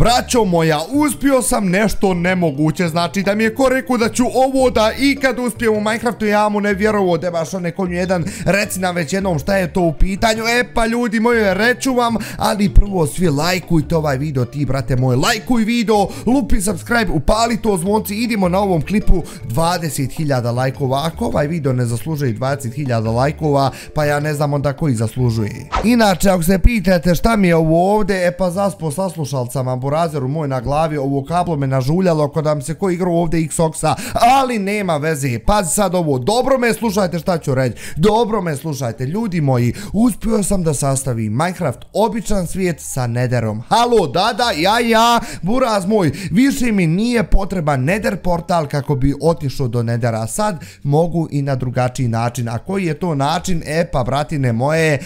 Braćo moja, uspio sam nešto nemoguće, znači da mi je ko rekao da ću ovo da i kad uspijem u Minecraftu, ja mu ne vjerovo, da baš on nekom jedan, reci nam već jednom šta je to u pitanju, e pa ljudi moji, reću vam, ali prvo svi lajkujte ovaj video, ti brate moj, lajkuj video, lupi subscribe, upali to zvonci, idimo na ovom klipu 20.000 lajkova, ako ovaj video ne zaslužuje 20.000 lajkova, pa ja ne znam onda koji zaslužuje. Inače, ako se pitate šta mi je ovo ovdje, e pa zaspo saslušalcama burazeru moj na glavi, ovo kablo me nažuljalo kod da mi se ko igrao ovdje Xoxa, ali nema veze, pazi sad ovo, dobro me slušajte šta ću reći, dobro me slušajte, ljudi moji, uspio sam da sastavim Minecraft običan svijet sa Netherom. Halo, da, da, ja, ja, buraz moj, više mi nije potreban Nether portal kako bi otišao do Nethera, sad mogu i na drugačiji način, a koji je to način, e pa bratine moje, e,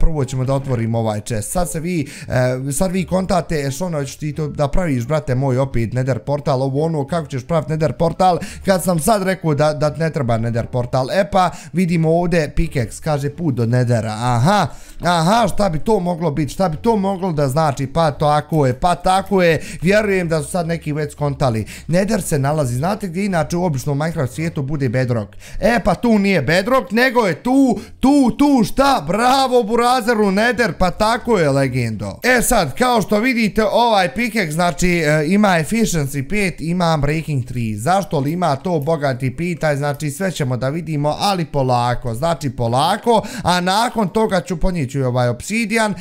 prvo ćemo da otvorimo ovaj čest, sad se vi, e, sad vi kontate, ono ćeš ti to da praviš, brate moj, opet Nether portal, ovo ono, kako ćeš praviti Nether portal, kad sam sad rekao da, da ne treba Nether portal, e pa vidimo ovdje pickaxe, kaže put do Nethera, aha, aha, šta bi to moglo biti, šta bi to moglo da znači, pa tako je, pa tako je, vjerujem da su sad neki već skontali, Nether se nalazi, znate gdje inače u običnom Minecraft svijetu bude bedrock, e pa tu nije bedrock, nego je tu, tu, tu, šta, bravo burazeru Nether, pa tako je legendo. E sad, kao što vidite, ovaj pickaxe, znači, e, ima efficiency 5, ima breaking 3. Zašto li ima to bogati pitaj, znači sve ćemo da vidimo, ali polako, znači polako, a nakon toga ću ponići ovaj obsidian, e,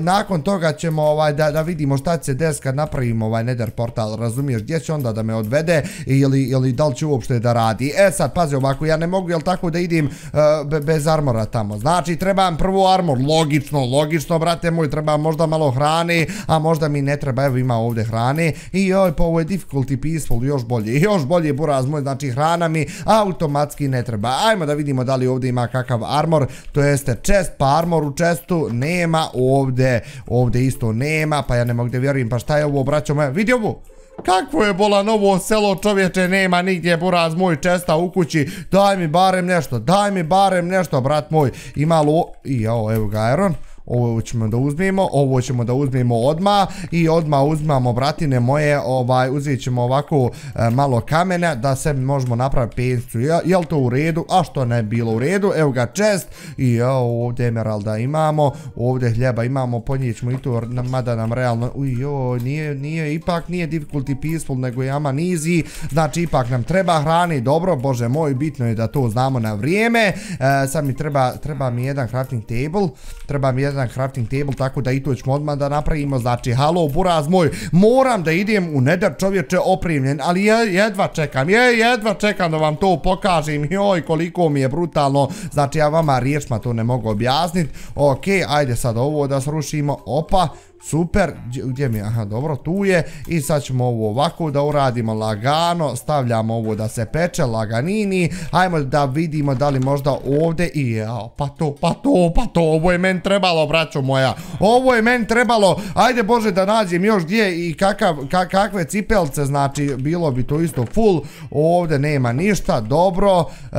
nakon toga ćemo ovaj da, vidimo šta će se des kad napravimo ovaj nether portal, razumiješ, gdje će onda da me odvede ili, ili da li će uopšte da radi. E sad, pazi ovako, ja ne mogu, jel tako da idim e, bez armora tamo, znači trebam prvo armor, logično, logično, brate moj, trebam možda malo hrane, a možda mi ne treba, evo ima ovdje hrane. I joj, pa ovo je difficulty peaceful, još bolje, još bolje buraz moj, znači hrana mi automatski ne treba. Ajmo da vidimo da li ovdje ima kakav armor, to jeste chest, pa armor u chestu nema ovdje, ovdje isto nema, pa ja ne mogu da vjerujem, pa šta je ovo, braćo moja, vidi ovo, Kakvo je bola novo selo čovječe, nema nigdje buraz moj česta u kući, daj mi barem nešto, daj mi barem nešto, brat moj, ima lo... I evo, evo ga Iron, ovo ćemo da uzmemo, ovo ćemo da uzmemo odma i odma uzmamo bratine moje, ovaj, uzet ćemo ovako e, malo kamena da se možemo napraviti pencu, je, li to u redu, a što ne bilo u redu, evo ga čest! I evo ovdje emeralda imamo, ovdje hljeba imamo, ćemo i to, mada nam realno, uj joj, nije, nije, ipak nije difficulty peaceful, nego je ama easy, znači ipak nam treba hrani, dobro, bože moj, bitno je da to znamo na vrijeme, e, sad mi treba, treba mi jedan crafting table, treba mi jedan jedan crafting table, tako da i to ćemo odmah da napravimo, znači, halo, buraz moj, moram da idem u nether čovječe opremljen, ali jedva čekam, je, jedva čekam da vam to pokažem, joj, koliko mi je brutalno, znači, ja vama riječma to ne mogu objasniti, okej, ajde sad ovo da srušimo, opa, Super, gdje mi je, aha dobro, tu je. I sad ćemo ovo ovako da uradimo lagano, stavljamo ovo da se peče, laganini, hajmo da vidimo da li možda ovdje i jao, pa to, pa to, pa to, ovo je meni trebalo, braćo moja, ovo je meni trebalo, ajde Bože da nađem još gdje i kakve cipelce, znači bilo bi to isto full, ovdje nema ništa, dobro, e,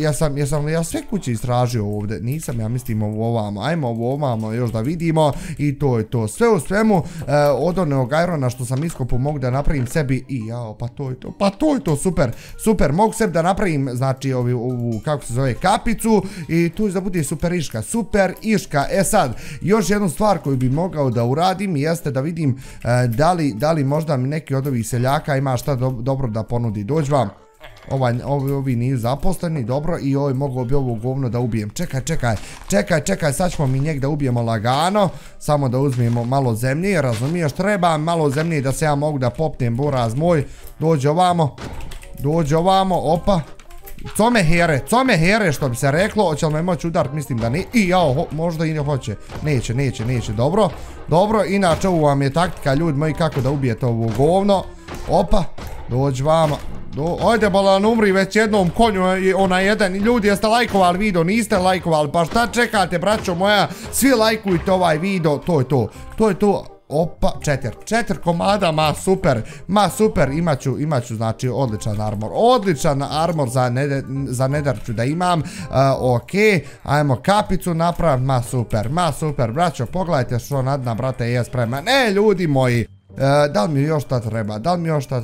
ja sam, ja sam, ja sve kuće istražio ovdje, nisam, ja mislim ovo ovamo, ajmo ovo ovamo još da vidimo. I to je to to. Sve u svemu, e, od onog Irona što sam iskopu mogu da napravim sebi i jao, pa to je to, pa to je to, super, super, mogu sebi da napravim, znači, ovu, kako se zove, kapicu i tu da bude super iška, super iška. E sad, još jednu stvar koju bi mogao da uradim jeste da vidim e, da li, da li možda neki od ovih seljaka ima šta dobro da ponudi. Dođi vam. Ovaj, ovi, ovi nisu zaposleni, dobro, i ovaj mogu bi ovo govno da ubijem. Čekaj, čekaj, čekaj, čekaj, sad ćemo mi njeg da ubijemo lagano, samo da uzmemo malo zemlje, razumiješ, treba malo zemlje da se ja mogu da popnem buraz moj, dođe ovamo, dođe ovamo, opa, Co me here, co me here što bi se reklo, hoće li me moći udart, mislim da ne, i jao, možda i ne hoće, neće, neće, neće, dobro, dobro, inače ovo vam je taktika, ljudi moji, kako da ubijete ovo govno, opa, dođi vama, do, ajde balan umri već jednom konju, ona jedan, ljudi jeste lajkovali video, niste lajkovali, pa šta čekate braćo moja, svi lajkujte ovaj video, to je to, to je to, Opa, četir, četir komada, ma super, ma super, imaću, imaću, znači, odličan armor, odličan armor za, za nedar ću da imam, uh, ok, ajmo kapicu napraviti, ma super, ma super, braćo, pogledajte što nadna, brate, je sprema, ne, ljudi moji, uh, da li mi još šta treba, da li mi još šta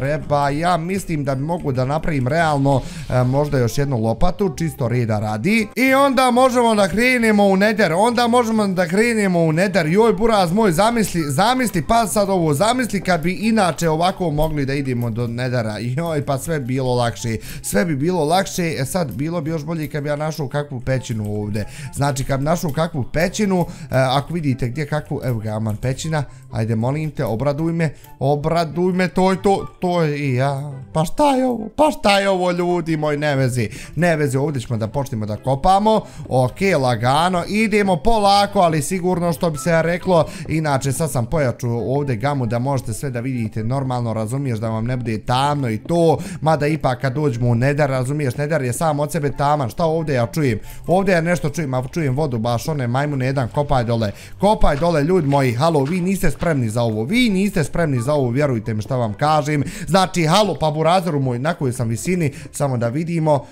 treba, ja mislim da bi mogu da napravim realno e, možda još jednu lopatu, čisto reda radi. I onda možemo da krenemo u neder, onda možemo da krenemo u neder, joj buraz moj, zamisli, zamisli, pa sad ovo, zamisli kad bi inače ovako mogli da idemo do nedera, joj pa sve bilo lakše, sve bi bilo lakše, e sad bilo bi još bolje kad bi ja našao kakvu pećinu ovde, znači kad bi našao kakvu pećinu, e, ako vidite gdje kakvu, evo ga, aman pećina, ajde molim te, obraduj me, obraduj me, to je to, to je i ja. Pa šta je ovo? Pa šta je ovo ljudi moj ne vezi? Ne vezi, ovdje ćemo da počnemo da kopamo. Ok, lagano. Idemo polako, ali sigurno što bi se reklo. Inače, sad sam pojaču ovdje gamu da možete sve da vidite normalno, razumiješ da vam ne bude tamno i to. Mada ipak kad dođemo u nedar, razumiješ, nedar je sam od sebe taman. Šta ovdje ja čujem? Ovdje ja nešto čujem, a čujem vodu, baš one majmune jedan, kopaj dole. Kopaj dole, ljudi moji, halo, vi niste spremni za ovo. Vi niste spremni za ovo, vjerujte mi šta vam kažem. Znači, halo, pa burazeru moj, na kojoj sam visini, samo da vidimo,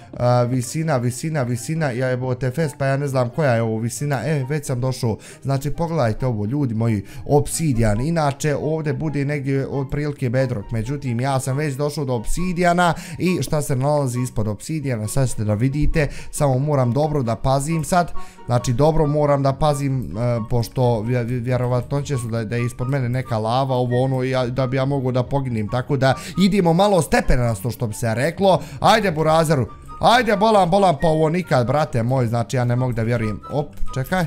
visina, visina, visina, ja je bo TFS, pa ja ne znam koja je ovo visina, e, već sam došao, znači, pogledajte ovo, ljudi moji, obsidijan, inače, ovdje bude negdje od prilike bedrock, međutim, ja sam već došao do obsidijana i šta se nalazi ispod obsidijana, sad ćete da vidite, samo moram dobro da pazim sad, znači, dobro moram da pazim, e, pošto vjerovatno će su da je ispod mene neka lava, ovo ono, da bi ja mogu da poginim, tako da idemo malo stepenasto što bi se reklo. Ajde burazeru, ajde bolam, bolam pa ovo nikad brate moj, znači ja ne mogu da vjerujem. Op, čekaj,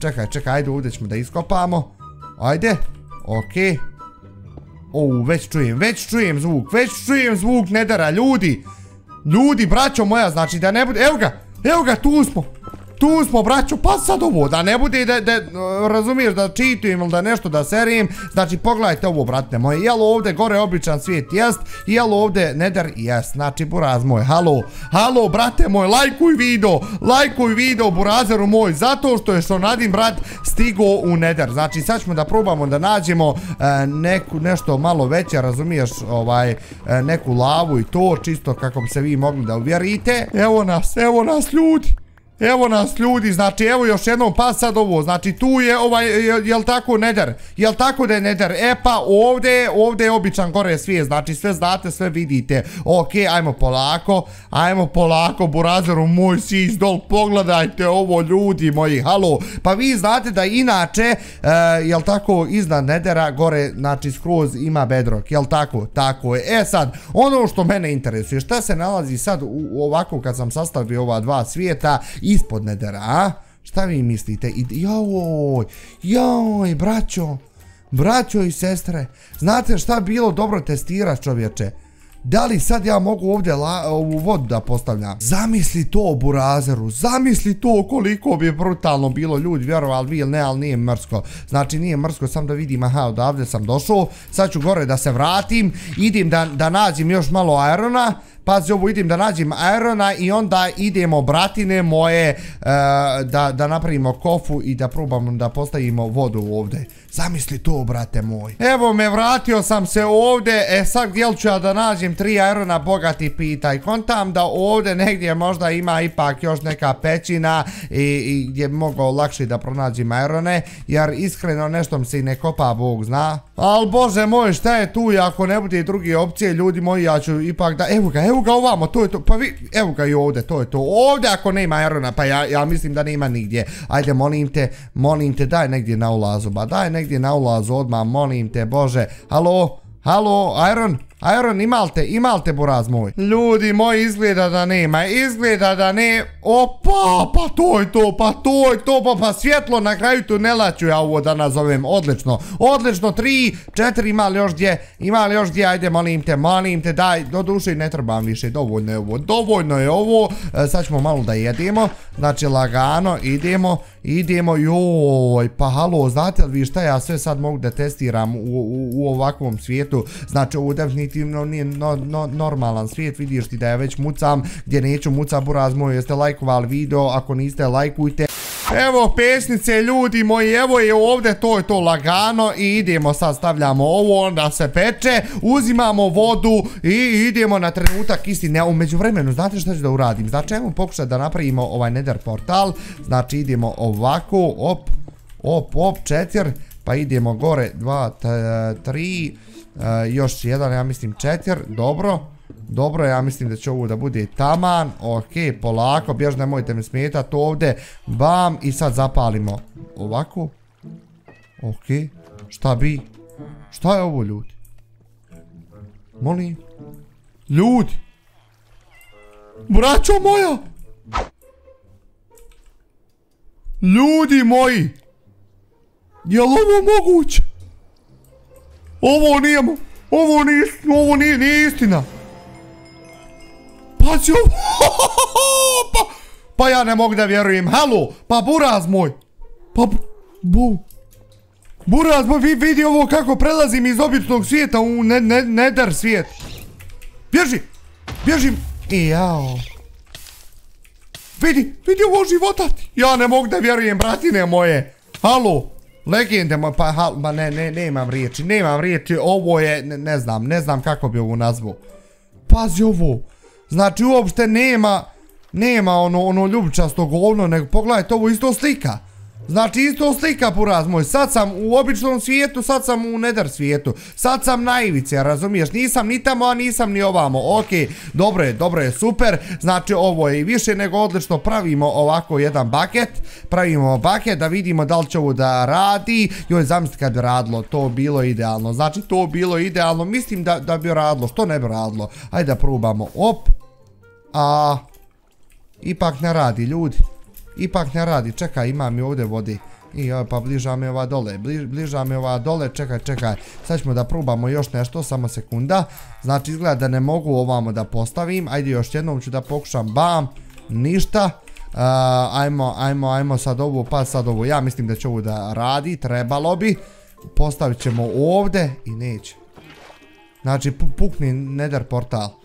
čekaj, čekaj, ajde ovdje ćemo da iskopamo. Ajde, okej. O, već čujem, već čujem zvuk, već čujem zvuk nedara, ljudi. Ljudi, braćo moja, znači da ne bude, evo ga, evo ga, tu smo. Tu smo, braćo, pa sad ovo, da ne bude da, da razumiješ, da čitujem ili da nešto da serim, znači pogledajte ovo, brate moje, jel ovdje gore običan svijet jest, jel ovdje neder jest, znači buraz moj, halo, halo, brate moj, lajkuj video, lajkuj video, burazeru moj, zato što je što nadim, brat, stigo u neder, znači sad ćemo da probamo da nađemo e, neku, nešto malo veće, razumiješ, ovaj, e, neku lavu i to, čisto kako bi se vi mogli da uvjerite, evo nas, evo nas ljudi, Evo nas ljudi, znači evo još jednom pa sad ovo, znači tu je ovaj, jel tako neder, jel tako da je neder, e pa ovdje, ovdje je običan gore svijet, znači sve znate, sve vidite, ok, ajmo polako, ajmo polako, burazeru moj sis dol, pogledajte ovo ljudi moji, halo, pa vi znate da inače, e, jel tako, iznad nedera, gore, znači skroz ima bedrock, jel tako, tako je, e sad, ono što mene interesuje, šta se nalazi sad ovako kad sam sastavio ova dva svijeta, ispod nedera, a? Šta vi mislite? Joj, joj, braćo, braćo i sestre, znate šta bilo dobro testirati čovječe? Da li sad ja mogu ovdje ovu vodu da postavljam? Zamisli to burazeru, zamisli to koliko bi brutalno bilo ljudi, vjerovali vi ili ne, ali nije mrsko. Znači nije mrsko, sam da vidim, aha, odavde sam došao, sad ću gore da se vratim, idim da, da nađem još malo aerona, pazi ovo idem da nađem aerona i onda idemo bratine moje uh, da, da napravimo kofu i da probamo da postavimo vodu ovdje. Zamisli to brate moj. Evo me vratio sam se ovdje, e sad gdje ću ja da nađem tri aerona bogati pitaj. Kontam da ovdje negdje možda ima ipak još neka pećina i, gdje bi mogao lakše da pronađem aerone jer iskreno nešto mi se ne kopa Bog zna. Al bože moj šta je tu ako ne bude drugi opcije ljudi moji ja ću ipak da, evo ga, evo evo ga ovamo, to je to, pa vi, evo ga i ovdje, to je to, ovdje ako nema Aerona, pa ja, ja mislim da nema nigdje, ajde molim te, molim te, daj negdje na ulazu, ba daj negdje na ulazu odmah, molim te, bože, halo, halo, Aeron, Iron, imalte, imalte buraz moj. Ljudi moji, izgleda da nema, izgleda da ne... Opa, pa to je to, pa to je to, pa, pa svjetlo na kraju tunela ću ja ovo da nazovem, odlično. Odlično, tri, četiri, ima li još gdje, ima li još gdje, ajde, molim te, molim te, daj, do duše ne trebam više, dovoljno je ovo, dovoljno je ovo. E, sad ćemo malo da jedemo, znači lagano, idemo, idemo, joj, pa halo, znate li vi šta ja sve sad mogu da testiram u, ovakvom svijetu, znači ovo definitivno nije no, no, normalan svijet, vidiš ti da ja već mucam, gdje neću muca buraz moj, jeste lajkovali video, ako niste lajkujte. Evo pesnice ljudi moji, evo je ovdje, to je to lagano i idemo sad stavljamo ovo, onda se peče, uzimamo vodu i idemo na trenutak istine. Umeđu vremenu, znate što ću da uradim? Znači, evo pokušati da napravimo ovaj nether portal, znači idemo ovako, op, op, op, četir, pa idemo gore, dva, tri, e, još jedan, ja mislim četir, dobro. Dobro, ja mislim da će ovo da bude taman. Ok, polako, bjež nemojte me smetati ovdje. Bam, i sad zapalimo. Ovako. Ok, šta bi? Šta je ovo ljudi? Molim. Ljudi. Braćo moja. Ljudi moji. Jel ovo moguće? Ovo nije, ovo nije, ovo nije, nije istina. Pazi pa, pa ja ne mogu da vjerujem. Halo, pa buraz moj. Pa bu... Buraz moj, vi vidi ovo kako prelazim iz običnog svijeta u ne, ne, neder svijet. Bježi, bježim. I jao. Vidi, vidi ovo životati. Ja ne mogu da vjerujem, bratine moje. Halo, legende pa ma ne, ne, nemam riječi, nemam riječi. Ovo je, ne, ne znam, ne znam kako bi ovo nazvao. Pazi ovo. Znači uopšte nema, nema ono, ono ljubičasto govno, nego pogledajte ovo isto slika. Znači isto slika poraz moj, sad sam u običnom svijetu, sad sam u nether svijetu, sad sam na ivici, razumiješ, nisam ni tamo, a nisam ni ovamo, ok, dobro je, dobro je, super, znači ovo je i više nego odlično, pravimo ovako jedan baket, pravimo baket da vidimo da li će ovo da radi, joj zamislite kad bi radilo, to bilo idealno, znači to bilo idealno, mislim da, da bi radilo, što ne bi radilo, ajde da probamo, op, a, ipak ne radi ljudi. Ipak ne radi, čekaj, ima mi ovdje vodi. I pa bliža mi ova dole, bliža mi ova dole, čekaj, čekaj. Sad ćemo da probamo još nešto, samo sekunda. Znači izgleda da ne mogu ovamo da postavim. Ajde još jednom ću da pokušam, bam, ništa. Ajmo, ajmo, ajmo sad ovo, pa sad ovo. Ja mislim da će ovo da radi, trebalo bi. Postavit ćemo ovdje i neće. Znači pukni nether portal.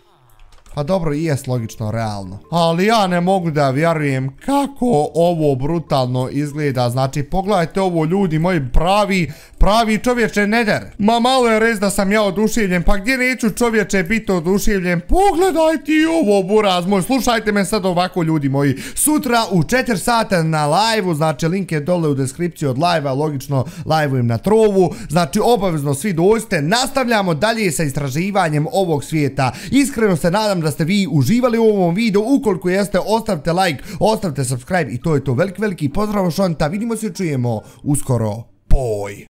Pa dobro, i jest logično, realno. Ali ja ne mogu da vjerujem kako ovo brutalno izgleda. Znači, pogledajte ovo ljudi moji pravi, pravi čovječe neder. Ma malo je rez da sam ja oduševljen, pa gdje neću čovječe biti oduševljen? Pogledajte ovo buraz moj, slušajte me sad ovako ljudi moji. Sutra u 4 sata na live znači link je dole u deskripciji od live-a, logično live-ujem na trovu. Znači, obavezno svi dođite, nastavljamo dalje sa istraživanjem ovog svijeta. Iskreno se nadam da ste vi uživali u ovom videu, ukoliko jeste ostavite like, ostavite subscribe i to je to. Veliki veliki pozdrav šonta, vidimo se čujemo uskoro, boj!